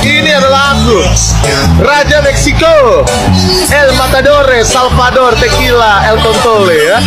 Ini adalah aku, Raja Meksiko, El Matador, Salvador, Tequila, El Tontole ya.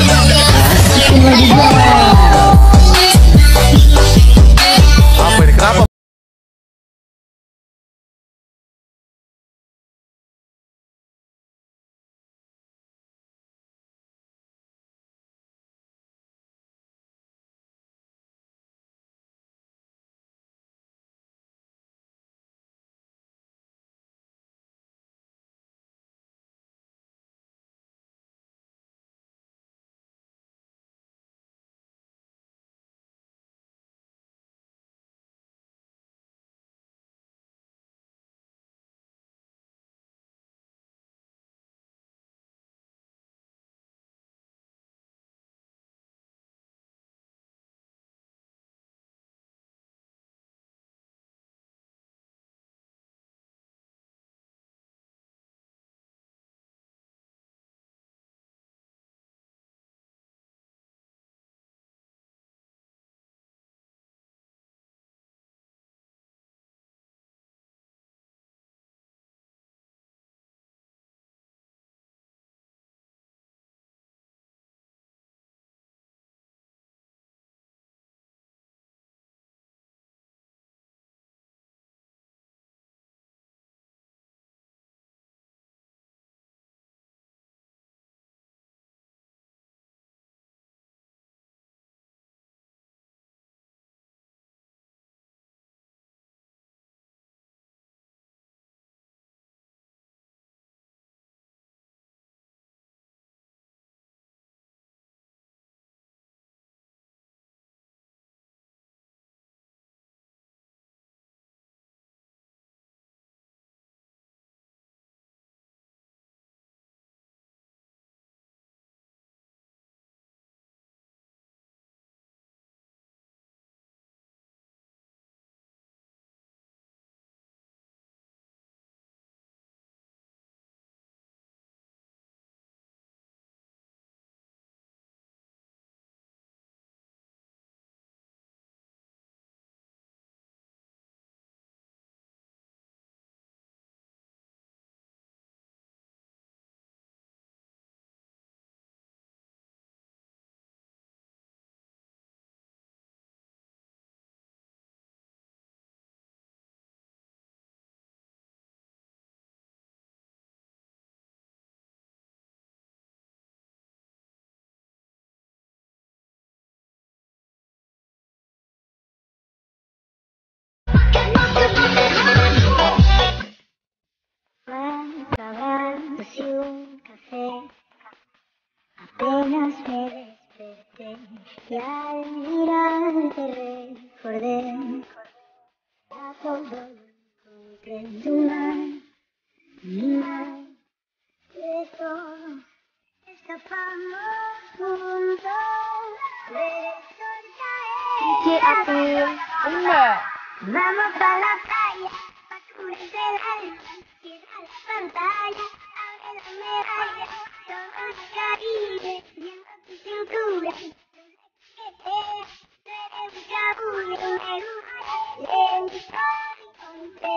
horas me desperté y al mirarte recordé a todo encontré tu mar, mi mar, de todo escapamos juntos, retornaré. ¿Qué haces? Vamos a la playa, pa' cubrirse el alma, a la pantalla.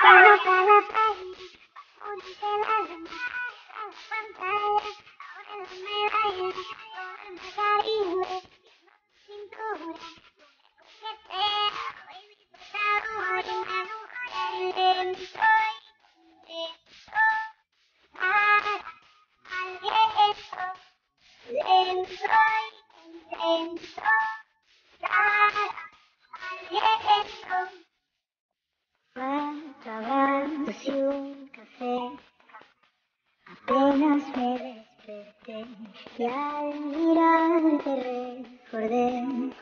Cuando cada te recordé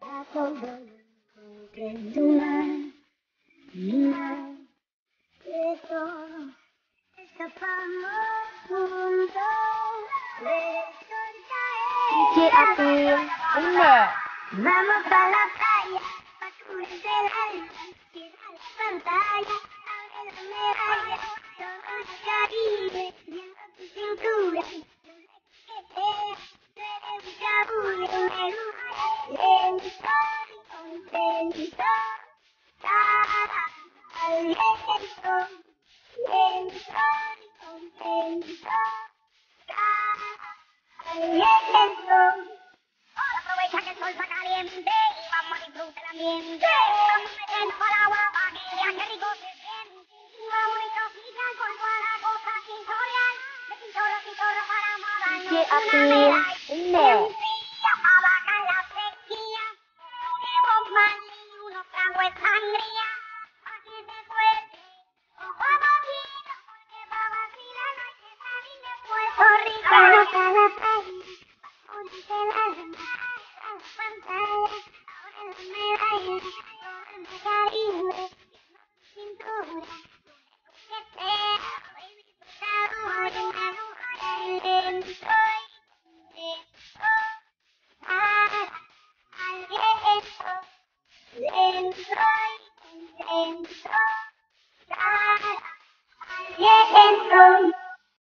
a todo lo que tú me de todo escapamos juntos retornaré que a vamos para la playa para cubrirse el alma tirar la pantalla abre la medalla 妈妈妈妈